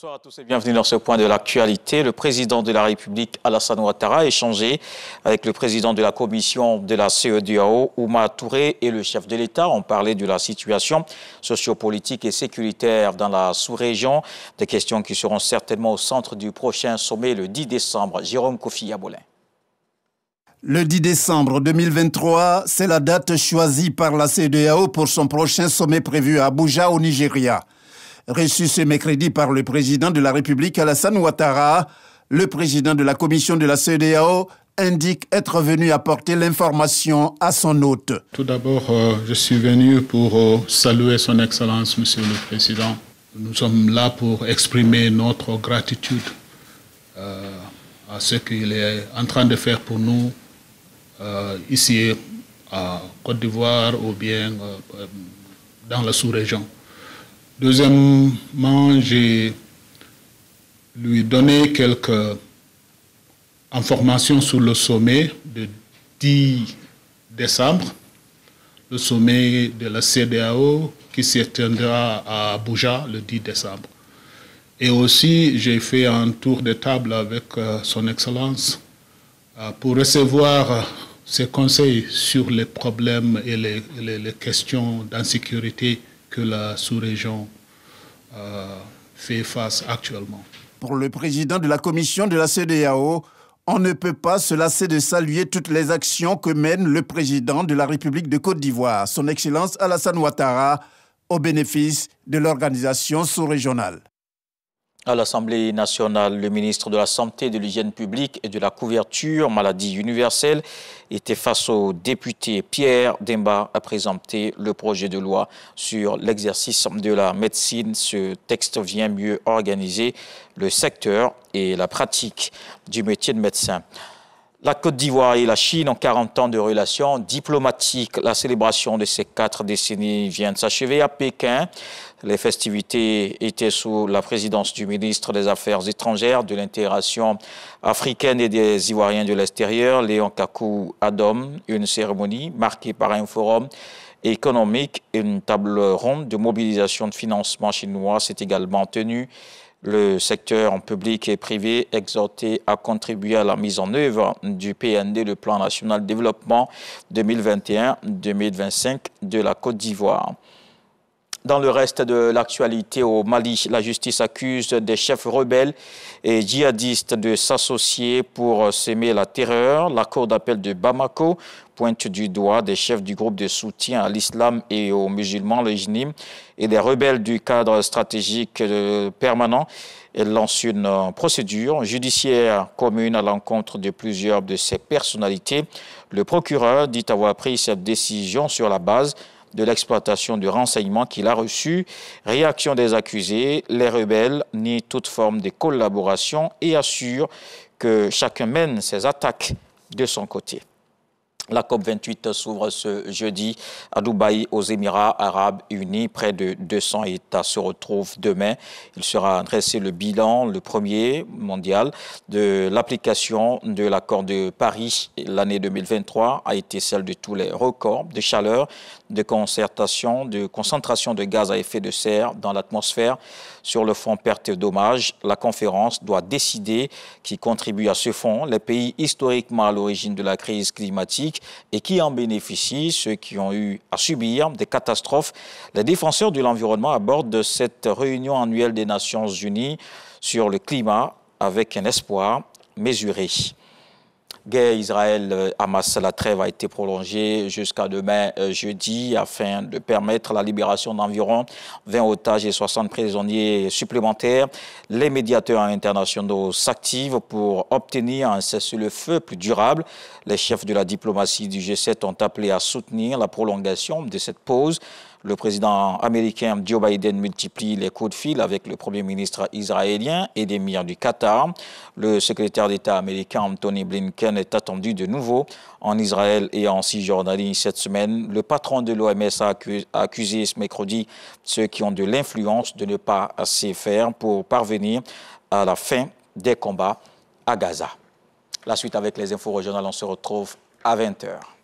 Bonsoir à tous et bienvenue dans ce point de l'actualité. Le président de la République, Alassane Ouattara, a échangé avec le président de la commission de la CEDAO, Ouma Touré, et le chef de l'État. ont parlé de la situation sociopolitique et sécuritaire dans la sous-région. Des questions qui seront certainement au centre du prochain sommet le 10 décembre. Jérôme Kofi Yabolin. Le 10 décembre 2023, c'est la date choisie par la CEDEAO pour son prochain sommet prévu à Abuja, au Nigeria. Reçu ce mercredi par le président de la République Alassane Ouattara, le président de la commission de la CEDEAO indique être venu apporter l'information à son hôte. Tout d'abord, euh, je suis venu pour euh, saluer son Excellence, Monsieur le Président. Nous sommes là pour exprimer notre gratitude euh, à ce qu'il est en train de faire pour nous ici à Côte d'Ivoire ou bien dans la sous-région. Deuxièmement, j'ai lui donné quelques informations sur le sommet de 10 décembre, le sommet de la CDAO qui s'étendra à Abuja le 10 décembre. Et aussi, j'ai fait un tour de table avec euh, son Excellence euh, pour recevoir ses conseils sur les problèmes et les, questions d'insécurité que la sous-région euh, fait face actuellement. Pour le président de la commission de la CEDEAO, on ne peut pas se lasser de saluer toutes les actions que mène le président de la République de Côte d'Ivoire, son Excellence Alassane Ouattara, au bénéfice de l'organisation sous-régionale. À l'Assemblée nationale, le ministre de la Santé, de l'Hygiène publique et de la couverture maladie universelle était face au député Pierre Demba à présenter le projet de loi sur l'exercice de la médecine. Ce texte vient mieux organiser le secteur et la pratique du métier de médecin. La Côte d'Ivoire et la Chine ont 40 ans de relations diplomatiques. La célébration de ces quatre décennies vient de s'achever à Pékin. Les festivités étaient sous la présidence du ministre des Affaires étrangères, de l'intégration africaine et des Ivoiriens de l'extérieur, Léon Kakou Adom. Une cérémonie marquée par un forum économique et une table ronde de mobilisation de financement chinois s'est également tenue le secteur public et privé exhorté à contribuer à la mise en œuvre du PND, le Plan national de développement 2021-2025 de la Côte d'Ivoire. Dans le reste de l'actualité au Mali, la justice accuse des chefs rebelles et djihadistes de s'associer pour semer la terreur. La Cour d'appel de Bamako pointe du doigt des chefs du groupe de soutien à l'islam et aux musulmans, le JNIM, et des rebelles du cadre stratégique euh, permanent. Elle lance une procédure judiciaire commune à l'encontre de plusieurs de ces personnalités. Le procureur dit avoir pris cette décision sur la base de l'exploitation du renseignement qu'il a reçu. Réaction des accusés, les rebelles nient toute forme de collaboration et assurent que chacun mène ses attaques de son côté. La COP28 s'ouvre ce jeudi à Dubaï, aux Émirats arabes unis. Près de 200 États se retrouvent demain. Il sera dressé le bilan, le premier mondial, de l'application de l'accord de Paris. L'année 2023 a été celle de tous les records de chaleur, de concertation, de concentration de gaz à effet de serre dans l'atmosphère. Sur le fonds perte et dommages, la conférence doit décider qui contribue à ce fonds. Les pays historiquement à l'origine de la crise climatique et qui en bénéficient, ceux qui ont eu à subir des catastrophes. Les défenseurs de l'environnement abordent cette réunion annuelle des Nations Unies sur le climat avec un espoir mesuré guerre Israël-Hamas, la trêve a été prolongée jusqu'à demain euh, jeudi afin de permettre la libération d'environ 20 otages et 60 prisonniers supplémentaires. Les médiateurs internationaux s'activent pour obtenir un cessez-le-feu plus durable. Les chefs de la diplomatie du G7 ont appelé à soutenir la prolongation de cette pause. Le président américain Joe Biden multiplie les coups de fil avec le premier ministre israélien et l'émir du Qatar. Le secrétaire d'État américain Anthony Blinken est attendu de nouveau en Israël et en Cisjordanie cette semaine. Le patron de l'OMS a accusé ce mercredi ceux qui ont de l'influence de ne pas assez faire pour parvenir à la fin des combats à Gaza. La suite avec les infos régionales, on se retrouve à 20h.